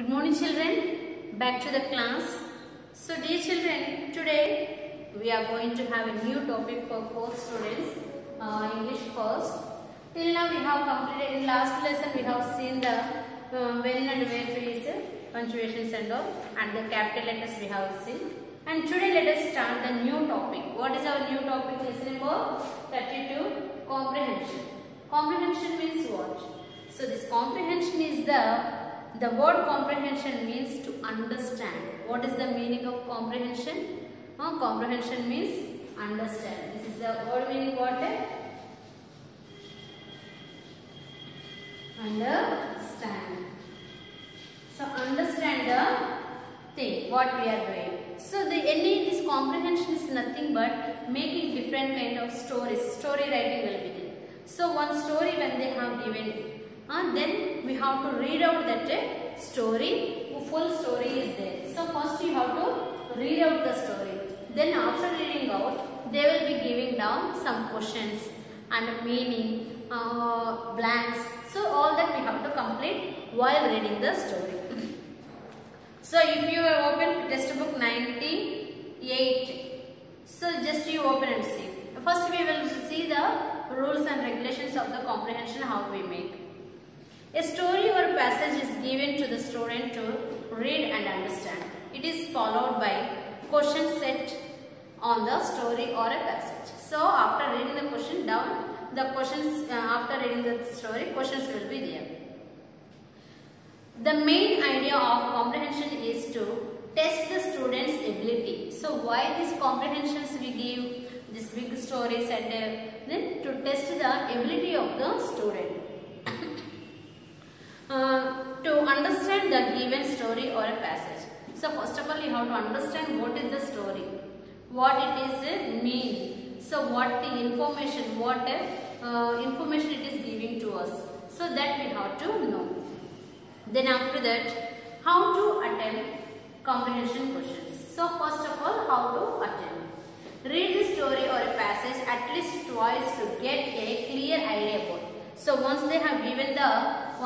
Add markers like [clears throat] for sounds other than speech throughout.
Good morning children. Back to the class. So dear children, today we are going to have a new topic for fourth students, uh, English first. Till now we have completed, in last lesson we have seen the uh, when and where uh, punctuations and all and the capital letters we have seen. And today let us start the new topic. What is our new topic? Lesson number 32, comprehension. Comprehension means what? So this comprehension is the the word comprehension means to understand. What is the meaning of comprehension? Uh, comprehension means understand. This is the word meaning what? Understand. So understand the thing what we are doing. So the any this comprehension is nothing but making different kind of stories. Story writing will be there. So one story when they have given and then we have to read out that uh, story. Full story is there. So first you have to read out the story. Then after reading out they will be giving down some questions and meaning uh, blanks. So all that we have to complete while reading the story. So if you open textbook 98 so just you open and see. First we will see the rules and regulations of the comprehension how we make a story or passage is given to the student to read and understand. It is followed by questions set on the story or a passage. So after reading the question down, the questions uh, after reading the story, questions will be there. The main idea of comprehension is to test the student's ability. So why these comprehensions we give these big stories and uh, then to test the ability of the student. Uh, to understand the given story or a passage. So first of all you have to understand what is the story, what it is mean. So what the information, what uh, information it is giving to us. So that we have to know. Then after that, how to attempt comprehension questions. So first of all, how to attempt. Read the story or a passage at least twice to get a clear idea about so once they have given the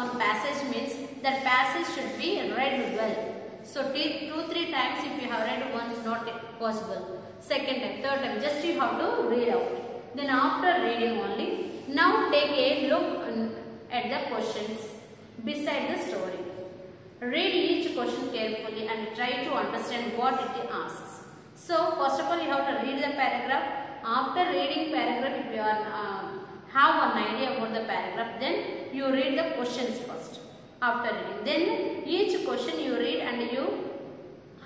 one passage means that passage should be read well. So two, three times if you have read once not possible. Second time, third time just you have to read out. Then after reading only, now take a look at the questions beside the story. Read each question carefully and try to understand what it asks. So first of all you have to read the paragraph. After reading paragraph if you are uh, have an idea about the paragraph then you read the questions first. After reading then each question you read and you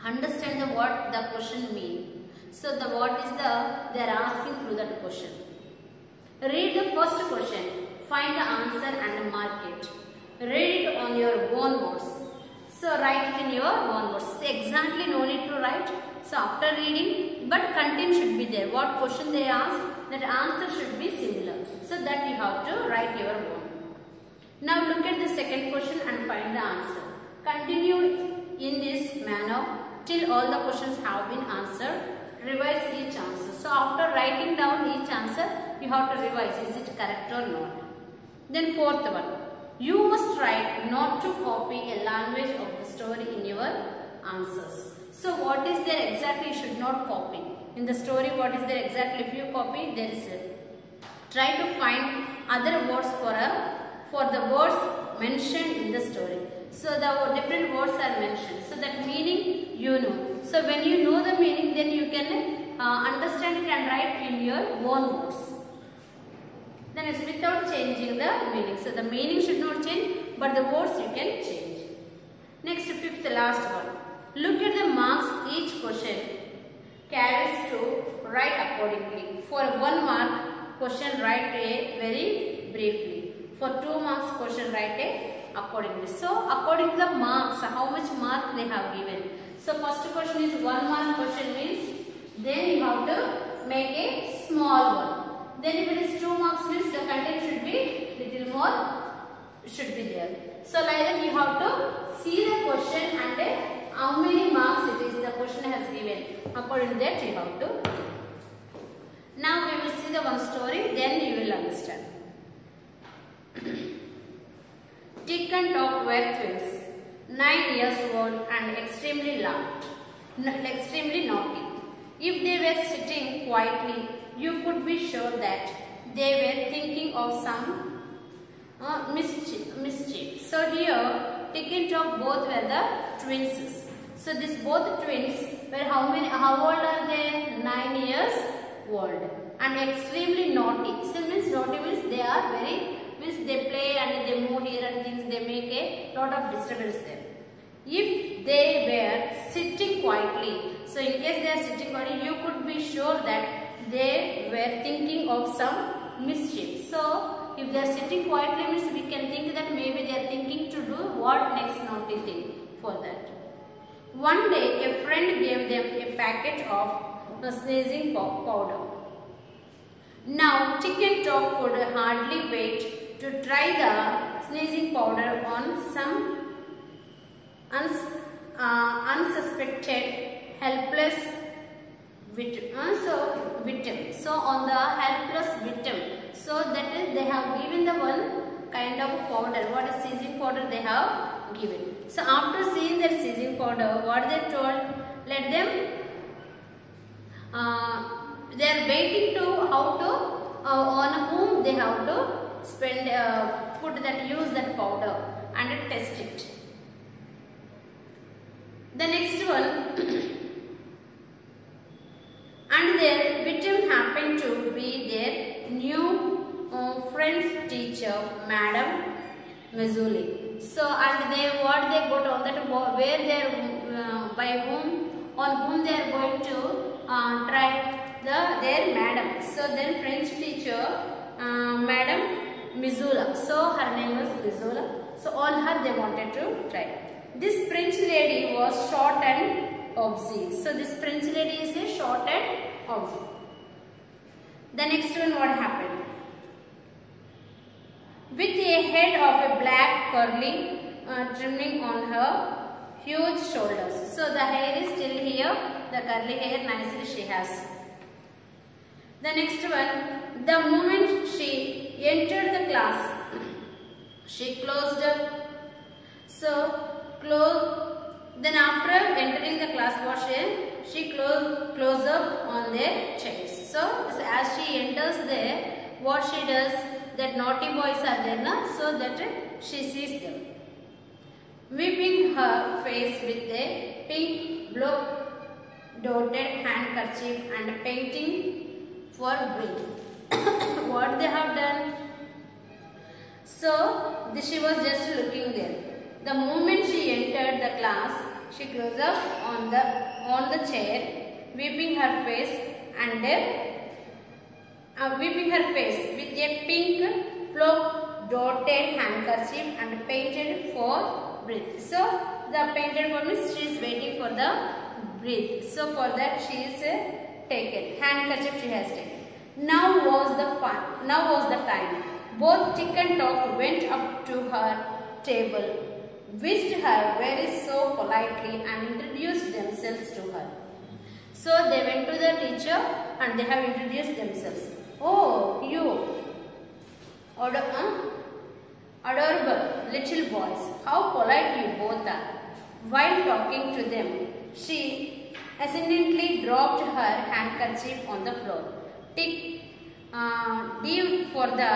understand the what the question mean. So the what is the they are asking through that question. Read the first question. Find the answer and mark it. Read it on your own words. So write it in your own words. Exactly no need to write. So after reading but content should be there. What question they ask that answer should be similar so that you have to write your own. Now look at the second question and find the answer. Continue in this manner till all the questions have been answered. Revise each answer. So after writing down each answer, you have to revise is it correct or not. Then fourth one. You must try not to copy a language of the story in your answers. So what is there exactly you should not copy. In the story what is there exactly if you copy there is try to find other words for a for the words mentioned in the story. So the different words are mentioned. So that meaning you know. So when you know the meaning then you can uh, understand it and write in your own words. Then it's without changing the meaning. So the meaning should not change but the words you can change. Next fifth last one. Look at the marks each question carries to write accordingly for one mark question write a very briefly. For 2 marks question write a accordingly. So according to the marks, how much mark they have given. So first question is 1 mark question means then you have to make a small one. Then if it is 2 marks means the content should be little more should be there. So like that you have to see the question and then how many marks it is the question has given. According to that you have to now we will see the one story, then you will understand. Tick and Tock were twins. 9 years old and extremely loud, extremely naughty. If they were sitting quietly, you could be sure that they were thinking of some uh, mischief, mischief. So here, Tick and Tock both were the twins. So these both twins were how many? How old are they? Nine years old and extremely naughty. So means naughty means they are very means they play and they move here and things. They make a lot of disturbance there. If they were sitting quietly, so in case they are sitting quietly, you could be sure that they were thinking of some mischief. So if they are sitting quietly means we can think that maybe they are thinking to do what next naughty thing for that. One day a friend gave them a packet of sneezing powder. Now and Tock could hardly wait to try the sneezing powder on some uns- uh, unsuspected helpless victim. Uh, so victim. So on the helpless victim. So that is they have given the one kind of powder. What is sneezing powder they have given. So after seeing that sneezing powder, what they told? Let them. Uh, they are waiting to how to uh, on whom they have to spend uh, put that use that powder and test it. The next one. [clears throat] and their victim happened to be their new uh, French teacher, Madam Mazzoli. So, and they what they got on that where they are uh, by whom on whom they are going to uh, try the their madam. So then French teacher, uh, Madam Mizula. So her name was Mizula. So all her they wanted to try. This French lady was short and obscene. So this French lady is a short and obscene. The next one what happened? With a head of a black curly uh, trimming on her huge shoulders. So the hair is still here. The curly hair nicely she has. The next one, the moment she entered the class, she closed up. So, close. Then after entering the class, what she she close close up on their chairs. So, as she enters there, what she does? That naughty boys are there, na? so that she sees them. Wiping her face with a pink block dotted handkerchief and painting for breath. [coughs] what they have done? So, this she was just looking there. The moment she entered the class, she closed up on the on the chair, wiping her face and uh, wiping her face with a pink flock dotted handkerchief and painted for breath. So, the painted for means she is waiting for the breath. So, for that she is uh, taken. Handkerchief she has taken. Now was the fun. Now was the time. Both Tick and Tock went up to her table, wished her very so politely and introduced themselves to her. So they went to the teacher and they have introduced themselves. Oh, you, Ad- uh, adorable little boys, how polite you both are. While talking to them, she accidentally dropped her handkerchief on the floor. Tick uh, for the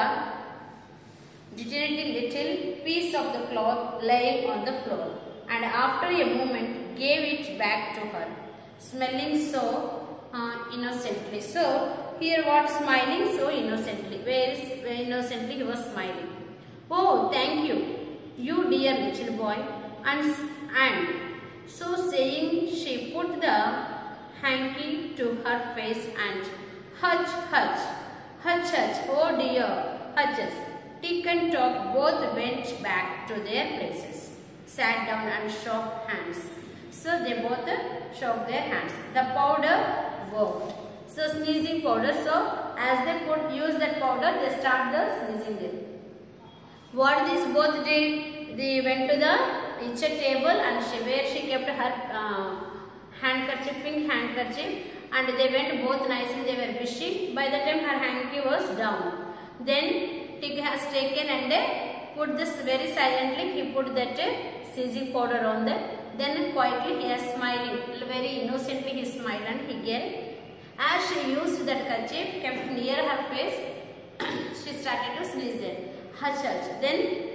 deteriorating little piece of the cloth lying on the floor and after a moment gave it back to her, smelling so uh, innocently. So, here what smiling so innocently. Where is where innocently he was smiling. Oh, thank you, you dear little boy. And, and so saying, she put the hanky to her face and hutch, hutch, hutch, hutch, oh dear, hutches. Tick and Tock both went back to their places, sat down and shook hands. So they both shook their hands. The powder worked. So sneezing powder. So as they put use that powder, they start the sneezing. What these both did? They went to the teacher table and she where she kept her uh, handkerchief, pink handkerchief, and they went both nicely. They were wishing. By the time her hanky was down, then Tick has taken and uh, put this very silently. He put that uh, powder on that. Then quietly he is smiling. Very innocently he smiled and he. As she used that kerchief kept near her face, [coughs] she started to sneeze there. Hush, hush. Then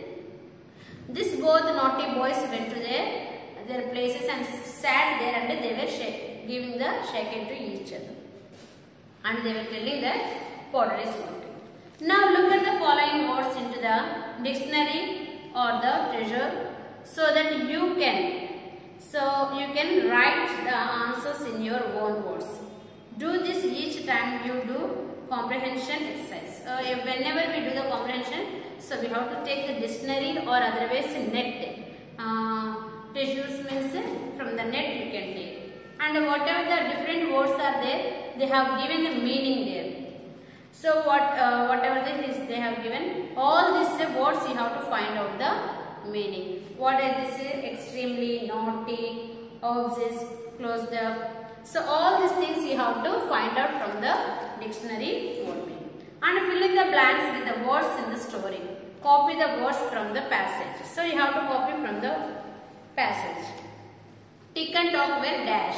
this both naughty boys went to their, their places and sat there and they were shake, giving the shaken to each other. And they were telling that powder is naughty. Now look at the following words into the dictionary or the treasure so that you can so you can write the answers in your own words. Do this each time you do comprehension exercise. Uh, whenever we do the comprehension, so we have to take the dictionary or otherwise net. Uh, means from the net you can take. And whatever the different words are there, they have given the meaning there. So what uh, whatever this is they have given, all these words you have to find out the meaning. What is this? Extremely, naughty, obsessed, closed up. So all these things you have to find out from the dictionary word meaning. And fill in the blanks with the words in the story. Copy the words from the passage. So you have to copy from the passage. Tick and Tock were dash,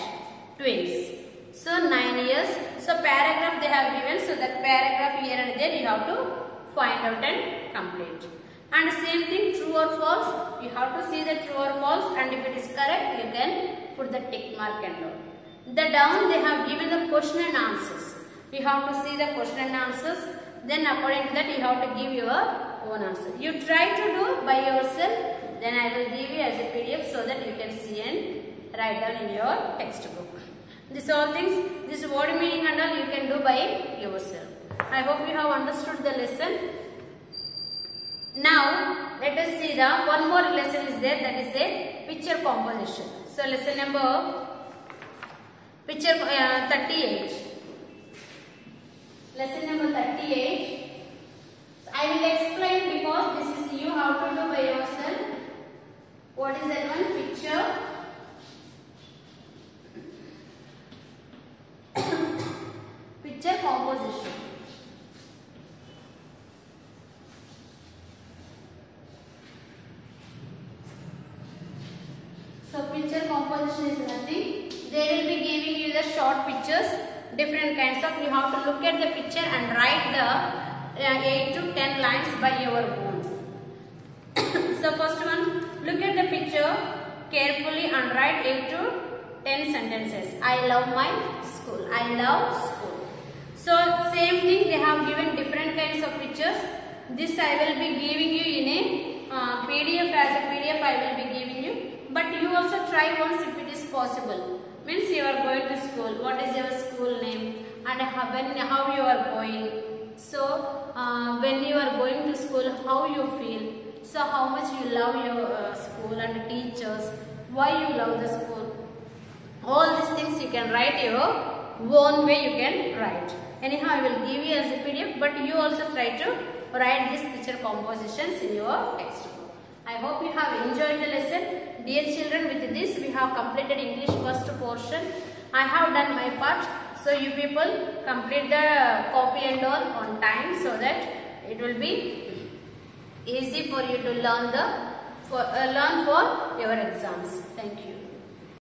twins. So 9 years. So paragraph they have given. So that paragraph here and there you have to find out and complete. And same thing true or false. You have to see the true or false and if it is correct you can put the tick mark and all. The down they have given the question and answers. You have to see the question and answers. Then according to that you have to give your own answer. You try to do by yourself. Then I will give you as a PDF so that you can see and write down in your textbook. These all things, this word meaning and all you can do by yourself. I hope you have understood the lesson. Now, let us see the one more lesson is there that is a picture composition. So, lesson number picture uh, 38. Lesson number 38. I will explain because this is you how to do by yourself. What is that one? Picture. [coughs] picture composition. So picture composition is nothing. They will be giving you the short pictures, different kinds of. You have to look at the picture and write the uh, 8 to 10 lines by your own. [coughs] so first one, look at the picture carefully and write 8 to 10 sentences. I love my school. I love school. So same thing they have given different kinds of pictures. This I will be giving you in a uh, PDF as a PDF I will be giving you. But you also try once if it is possible. Means you are going to school. What is your school name and how, when, how you are going. So uh, when you are going to school, how you feel. So how much you love your uh, school and teachers. Why you love the school. All these things you can write your own way you can write. Anyhow, I will give you as a PDF, but you also try to write these picture compositions in your textbook. I hope you have enjoyed the lesson. Dear children, with this we have completed English first portion. I have done my part. So you people complete the copy and all on time so that it will be easy for you to learn the for, uh, learn for your exams. Thank you.